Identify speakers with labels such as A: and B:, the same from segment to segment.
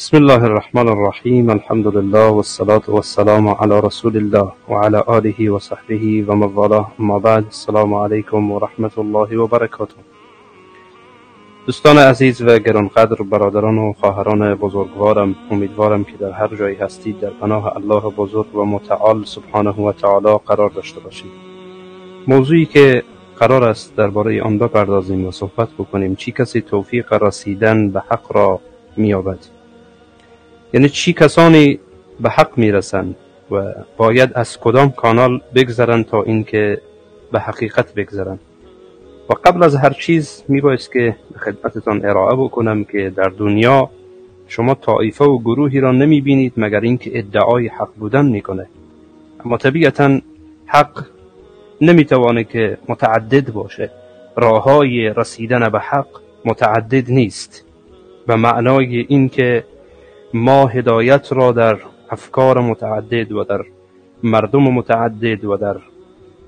A: بسم الله الرحمن الرحیم الحمد لله والصلاة والسلام على رسول الله وعلى آله وصحبه ومن اما بعد السلام علیکم و الله و برکاته دوستان عزیز و گرانقدر برادران و خواهران بزرگوارم امیدوارم که در هر جایی هستید در پناه الله بزرگ و متعال سبحانه و تعالی قرار داشته باشید موضوعی که قرار است درباره آن بپردازیم و صحبت بکنیم چی کسی توفیق رسیدن به حق را مییابد یعنی چی کسانی به حق می‌رسند و باید از کدام کانال بگذرند تا اینکه به حقیقت بگذرند و قبل از هر چیز میبایست که خدمتتان ارائه بکنم که در دنیا شما طایفه و گروهی را نمی‌بینید مگر اینکه ادعای حق بودن می‌کنه. اما طبیعتا حق نمی‌توانه که متعدد باشه. راه های رسیدن به حق متعدد نیست. به معنای اینکه ما هدایت را در افکار متعدد و در مردم متعدد و در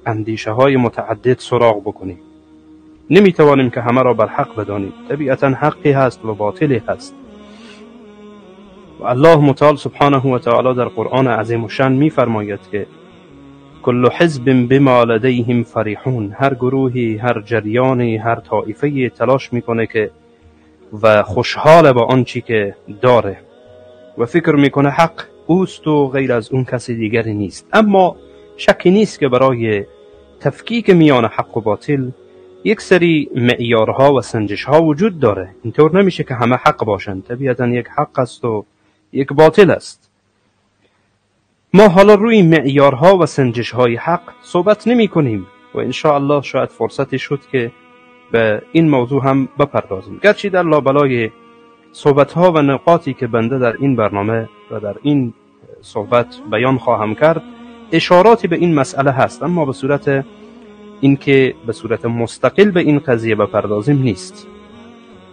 A: اندیشه های متعدد سراغ بکنیم. نمی توانیم که همه را بر حق بدانیم. طبیعتا حقی هست و باطلی هست. و الله متعال سبحانه و تعالی در قرآن عظیم و شن می فرماید که کل حزب بما لدیهم فریحون. هر گروهی هر جریانی هر طائفه تلاش می‌کنه که و خوشحال با آنچی که داره. و فکر می‌کنه حق اوست و غیر از اون کسی دیگری نیست. اما شکی نیست که برای تفکیک میان حق و باطل یک سری معیارها و سنجشها وجود داره. اینطور نمیشه که همه حق باشند طبیعتا یک حق است و یک باطل است. ما حالا روی معیارها و سنجشهای حق صحبت نمی کنیم و الله شاید فرصتی شد که به این موضوع هم بپردازیم. گرچه در لابلای صحبت ها و نقاطی که بنده در این برنامه و در این صحبت بیان خواهم کرد اشاراتی به این مسئله هست اما به صورت اینکه به صورت مستقل به این قضیه بپردازیم نیست.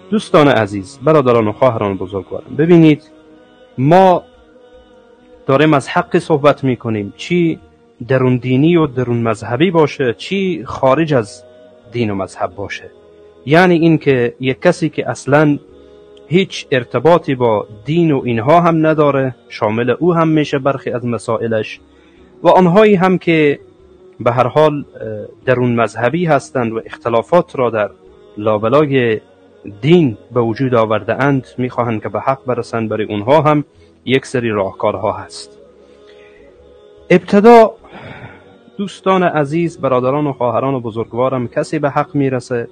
A: دوستان عزیز برادران و خواهران بزرگوارم ببینید ما داریم از حق صحبت می کنیم چی درون دینی و درون مذهبی باشه چی خارج از دین و مذهب باشه. یعنی اینکه یک کسی که اصلا هیچ ارتباطی با دین و اینها هم نداره شامل او هم میشه برخی از مسائلش و آنهایی هم که به هر حال درون مذهبی هستند و اختلافات را در لابلای دین به وجود آورده اند می‌خواهند که به حق برسند برای اونها هم یک سری راهکارها هست. ابتدا دوستان عزیز برادران و خواهران و بزرگوارم کسی به حق می‌رسه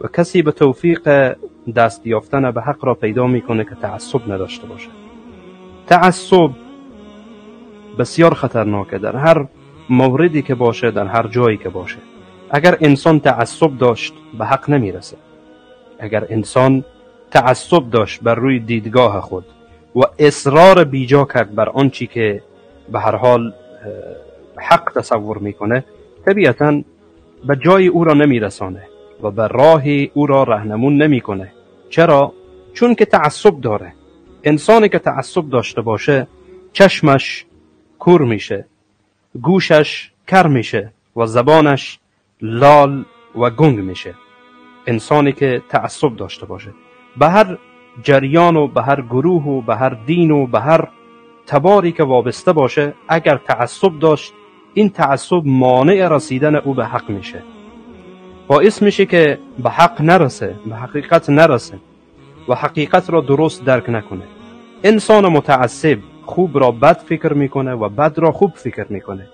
A: و کسی به توفیق دست یافتن به حق را پیدا می‌کنه که تعصب نداشته باشه تعصب بسیار خطرناکه در هر موردی که باشه در هر جایی که باشه. اگر انسان تعصب داشت به حق نمی‌رسه اگر انسان تعصب داشت بر روی دیدگاه خود و اصرار بیجا کرد بر آنچی که به هر حال حق تصور می‌کنه طبیعتا به جای او را نمیرسانه و به راه او را رهنمون نمی‌کنه. چرا؟ چون که تعصب داره. انسانی که تعصب داشته باشه چشمش کور میشه گوشش کر میشه و زبانش لال و گنگ میشه. انسانی که تعصب داشته باشه. به هر جریان و به هر گروه و به هر دین و به هر تباری که وابسته باشه اگر تعصب داشت این تعصب مانع رسیدن او به حق میشه. باعث میشه که به حق نرسه به حقیقت نرسه و حقیقت را درست درک نکنه. انسان متعصب خوب را بد فکر می‌کنه و بد را خوب فکر می‌کنه.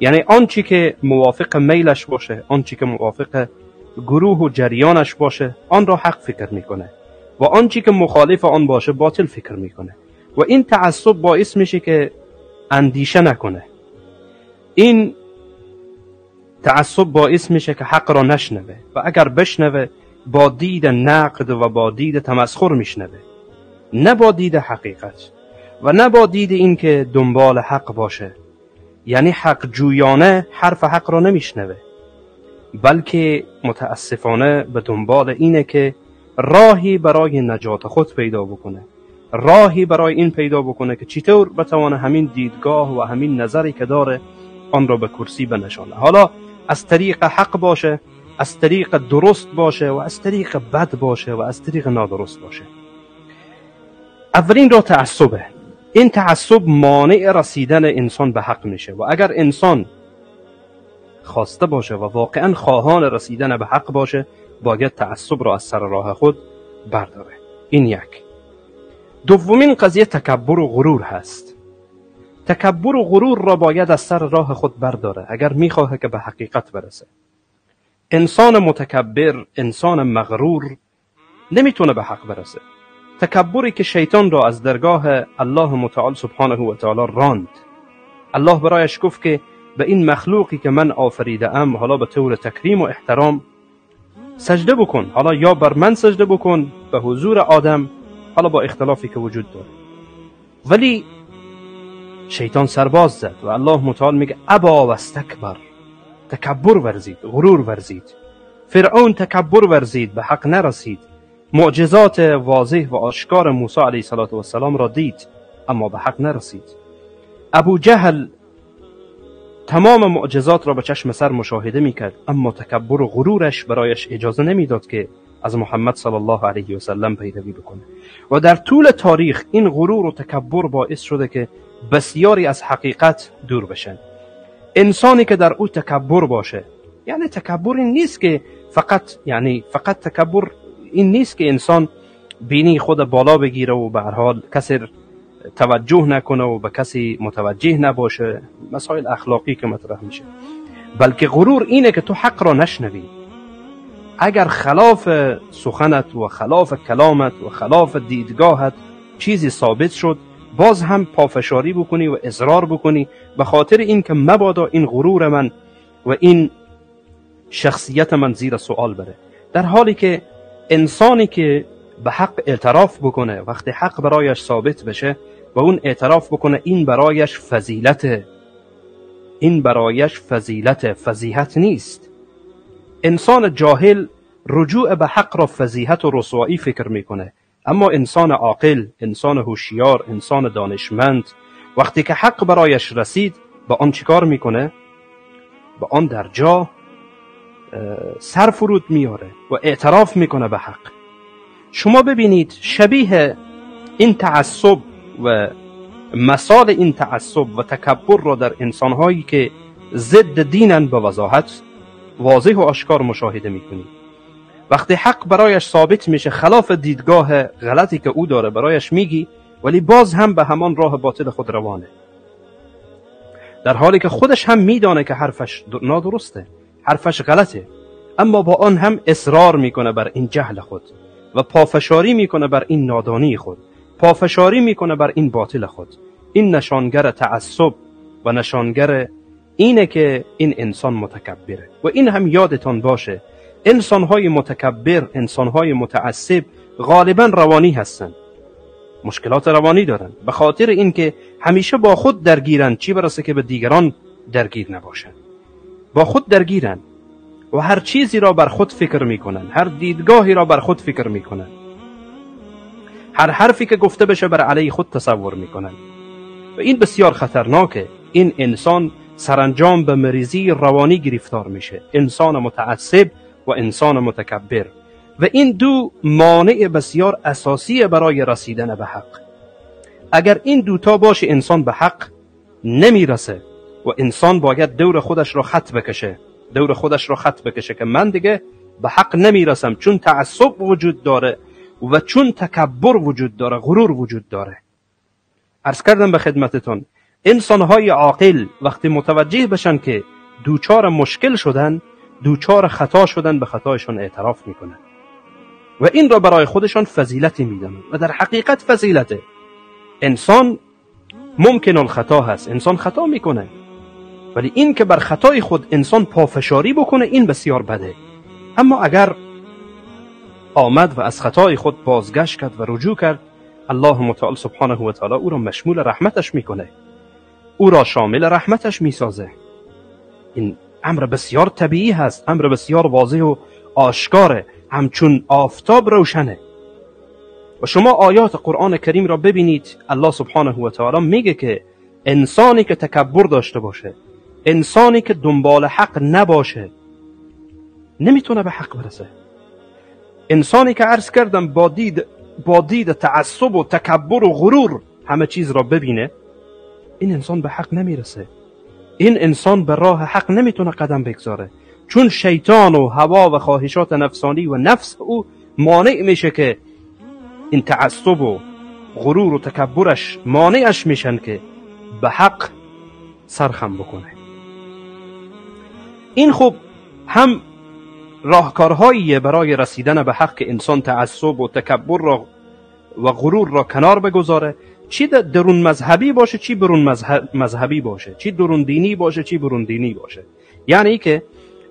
A: یعنی آنچی که موافق میلش باشه آنچی که موافق گروه و جریانش باشه آن را حق فکر می‌کنه و آنچی که مخالف آن باشه باطل فکر می‌کنه. و این تعصب باعث میشه که اندیشه نکنه. این تعصب باعث میشه که حق را نشنوه و اگر بشنوه با دید نقد و با دید تمسخر میشنوه. نه با دید حقیقت و نه با دید این که دنبال حق باشه. یعنی حق جویانه حرف حق را نمیشنوه بلکه متاسفانه به دنبال اینه که راهی برای نجات خود پیدا بکنه. راهی برای این پیدا بکنه که چطور بتوانه همین دیدگاه و همین نظری که داره آن را به کرسی بنشانه. حالا از طریق حق باشه از طریق درست باشه و از طریق بد باشه و از طریق نادرست باشه. اولین را تعصبه. این تعصب مانع رسیدن انسان به حق میشه و اگر انسان خواسته باشه و واقعا خواهان رسیدن به حق باشه باید تعصب را از سر راه خود برداره. این یک. دومین قضیه تکبر و غرور هست. تکبر و غرور را باید از سر راه خود برداره اگر می‌خواه که به حقیقت برسه. انسان متکبر انسان مغرور نمی‌تونه به حق برسه. تکبری که شیطان را از درگاه الله متعال سبحانه و تعالی راند. الله برایش گفت که به این مخلوقی که من آفریده ام حالا به طور تکریم و احترام سجده بکن. حالا یا بر من سجده بکن به حضور آدم حالا با اختلافی که وجود داره. ولی شیطان سرباز زد و الله متعال میگه ابا و استکبر تکبر ورزید غرور ورزید. فرعون تکبر ورزید به حق نرسید. معجزات واضح و آشکار موسی علیه السلام را دید اما به حق نرسید. ابو جهل تمام معجزات را به چشم سر مشاهده می‌کرد اما تکبر و غرورش برایش اجازه نمی‌داد که از محمد صلی الله علیه و سلم پیروی بکنه. و در طول تاریخ این غرور و تکبر باعث شده که بسیاری از حقیقت دور بشن. انسانی که در او تکبر باشه یعنی تکبر این نیست که فقط یعنی فقط تکبر این نیست که انسان بینی خود بالا بگیره و به هر حال کسی توجه نکنه و به کسی متوجه نباشه. مسائل اخلاقی که مطرح میشه. بلکه غرور اینه که تو حق را نشنوی. اگر خلاف سخنت و خلاف کلامت و خلاف دیدگاهت چیزی ثابت شد باز هم پافشاری بکنی و اصرار بکنی به خاطر اینکه مبادا این غرور من و این شخصیت من زیر سوال بره. در حالی که انسانی که به حق اعتراف بکنه وقتی حق برایش ثابت بشه و اون اعتراف بکنه این برایش فضیلت این برایش فضیلت فضیحت نیست. انسان جاهل رجوع به حق را فضیحت و رسوایی فکر می‌کنه. اما انسان عاقل انسان هوشیار انسان دانشمند وقتی که حق برایش رسید با آن چیکار می‌کنه؟ با آن در جا سر فرود میاره و اعتراف می‌کنه به حق. شما ببینید شبیه این تعصب و مثال این تعصب و تکبر را در انسانهایی که ضد دینن به وضاحت واضح و آشکار مشاهده می‌کنید. وقتی حق برایش ثابت میشه خلاف دیدگاه غلطی که او داره برایش میگی ولی باز هم به همان راه باطل خود روانه. در حالی که خودش هم میدانه که حرفش نادرسته حرفش غلطه. اما با آن هم اصرار می‌کنه بر این جهل خود و پافشاری می‌کنه بر این نادانی خود. پافشاری می‌کنه بر این باطل خود. این نشانگر تعصب و نشانگر اینه که این انسان متکبره. و این هم یادتان باشه انسانهای متکبر انسانهای متعصب غالبا روانی هستند. مشکلات روانی دارند. به خاطر اینکه همیشه با خود درگیرند چی برسه که به دیگران درگیر نباشند؟ با خود درگیرند و هر چیزی را بر خود فکر می‌کنن هر دیدگاهی را بر خود فکر می‌کنن هر حرفی که گفته بشه بر علیه خود تصور می‌کنن و این بسیار خطرناکه. این انسان سرانجام به مریضی روانی گرفتار میشه. انسان متعصب و انسان متکبر. و این دو مانع بسیار اساسی برای رسیدن به حق. اگر این دوتا باشه انسان به حق نمی‌رسه و انسان باید دور خودش را خط بکشه. دور خودش را خط بکشه که من دیگه به حق نمی‌رسم چون تعصب وجود داره و چون تکبر وجود داره غرور وجود داره. ارز کردم به خدمتتون انسانهای عاقل وقتی متوجه بشن که دوچار مشکل شدن دوچار خطا شدن به خطایشان اعتراف می‌کنن. و این را برای خودشان فضیلتی می‌دانند و در حقیقت فضیلته. انسان ممکن الخطا هست. انسان خطا می‌کنه. ولی این که بر خطای خود انسان پافشاری بکنه این بسیار بده. اما اگر آمد و از خطای خود بازگشت کرد و رجوع کرد الله متعال سبحانه و تعالی او را مشمول رحمتش می‌کنه. او را شامل رحمتش می‌سازه. این امر بسیار طبیعی هست امر بسیار واضح و آشکاره. همچون آفتاب روشنه. و شما آیات قرآن کریم را ببینید الله سبحانه و تعالی میگه که انسانی که تکبر داشته باشه انسانی که دنبال حق نباشه نمی‌تونه به حق برسه. انسانی که عرض کردم با دید با دید تعصب و تکبر و غرور همه چیز را ببینه این انسان به حق نمی‌رسه. این انسان به راه حق نمی‌تونه قدم بگذاره. چون شیطان و هوا و خواهشات نفسانی و نفس او مانع میشه که این تعصب و غرور و تکبرش مانعش میشن که به حق سرخم بکنه. این خوب هم راهکارهایی برای رسیدن به حق که انسان تعصب و تکبر را و غرور را کنار بگذاره. چی درون مذهبی باشه چی برون مذهبی باشه؟ چی درون دینی باشه چی برون دینی باشه؟ یعنی که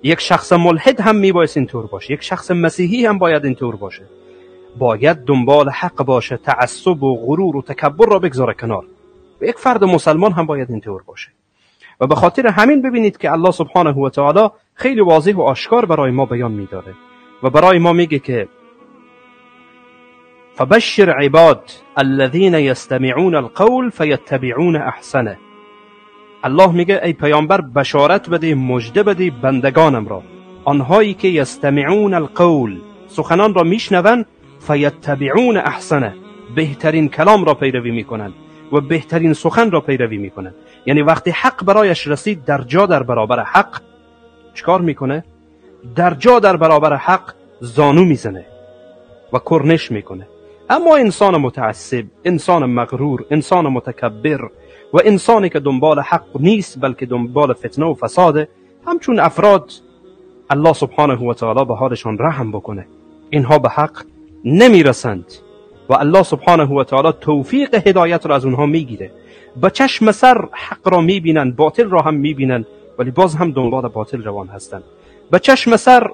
A: یک شخص ملحد هم میبایست اینطور باشه یک شخص مسیحی هم باید اینطور باشه. باید دنبال حق باشه تعصب و غرور و تکبر را بگذاره کنار. و یک فرد مسلمان هم باید اینطور باشه. و به خاطر همین ببینید که الله سبحانه و تعالی خیلی واضح و آشکار برای ما بیان میداره و برای ما میگه که فبشر عباد الذين يستمعون القول فيتبعون احسنه الله میگه ای پیامبر بشارت بده مژده بده بندگانم را. آنهایی که یستمعون القول سخنان را میشنوند فیتبعون احسنه. بهترین کلام را پیروی می‌کنند و بهترین سخن را پیروی می‌کنند. یعنی وقتی حق برایش رسید در جا در برابر حق چکار می‌کنه؟ در جا در برابر حق زانو می‌زنه و کرنش می‌کنه. اما انسان متعصب انسان مغرور انسان متکبر و انسانی که دنبال حق نیست بلکه دنبال فتنه و فساده همچون افراد الله سبحانه و تعالی به حالشان رحم بکنه. اینها به حق نمی‌رسند و الله سبحانه و تعالی توفیق هدایت را از اونها می‌گیره. با چشم سر حق را می‌بینند باطل را هم می‌بینند ولی باز هم دنبال باطل روان هستند به چشم سر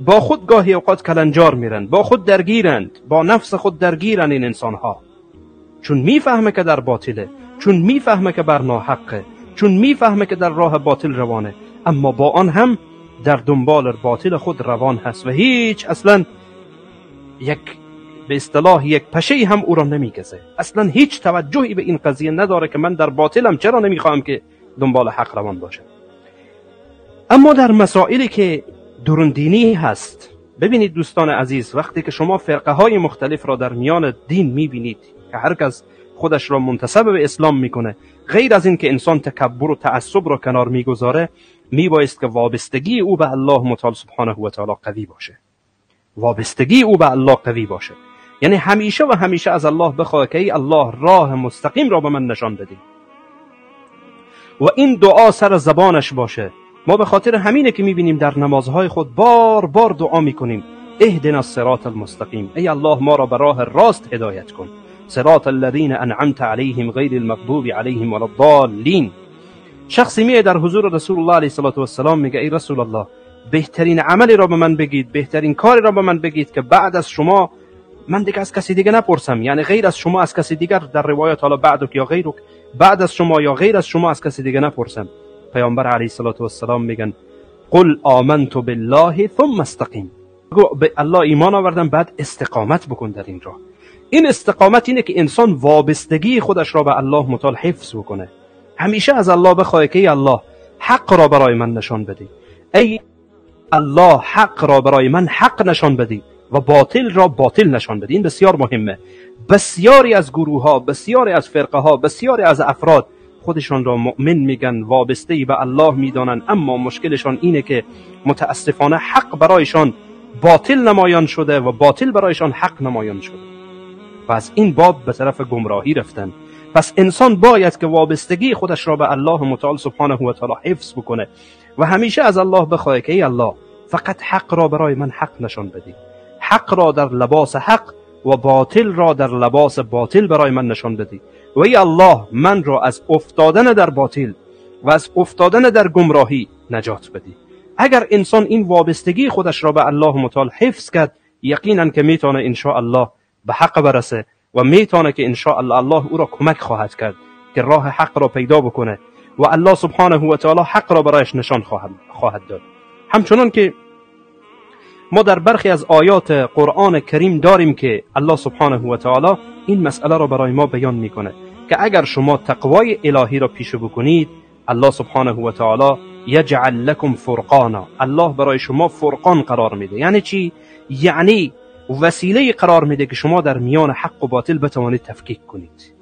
A: با خود گاهی اوقات کلنجار میرند با خود درگیرند با نفس خود درگیرند این انسان ها چون می‌فهمه که در باطله چون می‌فهمه که بر ناحقه چون می‌فهمه که در راه باطل روانه اما با آن هم در دنبال باطل خود روان هست و هیچ اصلا یک به اصطلاح یک پشه هم او را نمیگزه. اصلا هیچ توجهی به این قضیه نداره که من در باطلم چرا نمی‌خواهم که دنبال حق روان باشم؟ اما در مسائلی که درون دینی هست. ببینید دوستان عزیز وقتی که شما فرقه های مختلف را در میان دین می‌بینید که هر کس خودش را منتسب به اسلام می‌کنه غیر از اینکه انسان تکبر و تعصب را کنار می‌گذاره میبایست که وابستگی او به الله متعال سبحانه و تعالی قوی باشه. وابستگی او به الله قوی باشه. یعنی همیشه و همیشه از الله بخواه که ای الله راه مستقیم را به من نشان بدی. و این دعا سر زبانش باشه. ما به خاطر همینه که می‌بینیم در نمازهای خود بار بار دعا می‌کنیم. اهدنا الصراط المستقیم. ای الله ما را به راه راست هدایت کن. صراط الذين انعمت عليهم غیر المغضوب عليهم ولا الضالين شخصی میه در حضور رسول الله علیه و السلام میگه ای رسول الله بهترین عملی را به من بگید بهترین کاری را به من بگید که بعد از شما من دیگه از کسی دیگه نپرسم. یعنی غیر از شما از کسی دیگر در روایت حالا بعد یا غیرک بعد از شما یا غیر از شما از کسی دیگه نپرسم. پیامبر علیه السلام میگن قل آمنت بالله ثم استقیم. به الله ایمان آوردم بعد استقامت بکن در این راه. این استقامت اینه که انسان وابستگی خودش را به الله متعال حفظ بکنه. همیشه از الله بخواه که ای الله حق را برای من نشان بدی. ای الله حق را برای من حق نشان بدی و باطل را باطل نشان بدی. این بسیار مهمه. بسیاری از گروه ها بسیاری از فرقه ها بسیاری از افراد خودشان را مؤمن میگن وابسته به الله می‌دانند اما مشکلشان اینه که متاسفانه حق برایشان باطل نمایان شده و باطل برایشان حق نمایان شده. و از این باب به طرف گمراهی رفتن. پس انسان باید که وابستگی خودش را به الله متعال سبحانه و تعالی حفظ بکنه و همیشه از الله بخواه که ای الله فقط حق را برای من حق نشان بدی. حق را در لباس حق و باطل را در لباس باطل برای من نشان بدی. و ای الله من را از افتادن در باطل و از افتادن در گمراهی نجات بدی. اگر انسان این وابستگی خودش را به الله متعال حفظ کرد یقینا که می‌تونه ان الله به حق برسه و می‌تونه که ان الله الله او را کمک خواهد کرد که راه حق را پیدا بکنه و الله سبحانه و تعالی حق را برایش نشان خواهد داد. همچنان که ما در برخی از آیات قرآن کریم داریم که الله سبحانه و تعالی این مسئله را برای ما بیان می‌کنه که اگر شما تقوای الهی را پیش بکنید الله سبحانه و تعالی یجعل لكم فرقانا. الله برای شما فرقان قرار میده. یعنی چی؟ یعنی وسیله قرار میده که شما در میان حق و باطل بتوانید تفکیک کنید.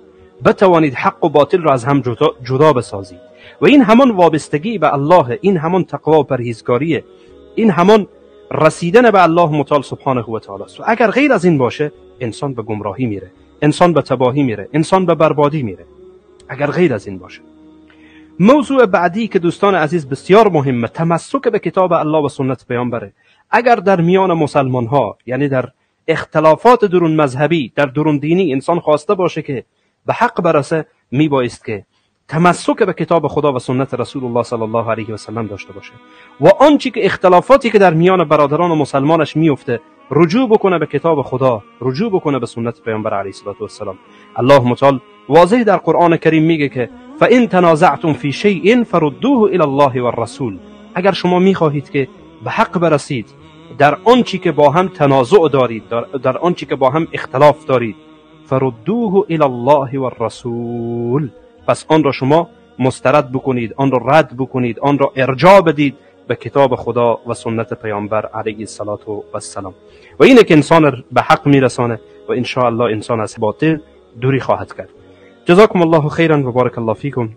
A: بتوانید حق و باطل را از هم جدا, جدا بسازید. و این همان وابستگی به الله این همان تقوا و پرهیزگاریه. این همان رسیدن به الله متعال سبحانه و تعالی است. و اگر غیر از این باشه انسان به گمراهی میره انسان به تباهی میره انسان به بربادی میره. اگر غیر از این باشه. موضوع بعدی که دوستان عزیز بسیار مهمه تمسک به کتاب الله و سنت پیامبره. اگر در میان مسلمان ها یعنی در اختلافات درون مذهبی در درون دینی انسان خواسته باشه که به حق برسه میبایست که تمسک به کتاب خدا و سنت رسول الله صلی الله علیه و سلم داشته باشه. و آنچه که اختلافاتی که در میان برادران و مسلمانش میفته رجوع بکنه به کتاب خدا رجوع بکنه به سنت پیامبر علیه السلام الله متعال واضح در قرآن کریم میگه که فان تنازعتم فی شیء فردوه الى الله والرسول. اگر شما می‌خواهید که به حق برسید در آنچه که با هم تنازع دارید در, آنچه که با هم اختلاف دارید فردوه الى الله والرسول. پس آن را شما مسترد بکنید آن را رد بکنید آن را ارجاع بدید به کتاب خدا و سنت پیامبر علیه السلام و اینه که انسان به حق میرسانه و ان الله انسان از باطل دوری خواهد کرد. جزاكم الله خيرا وبارك الله فيكم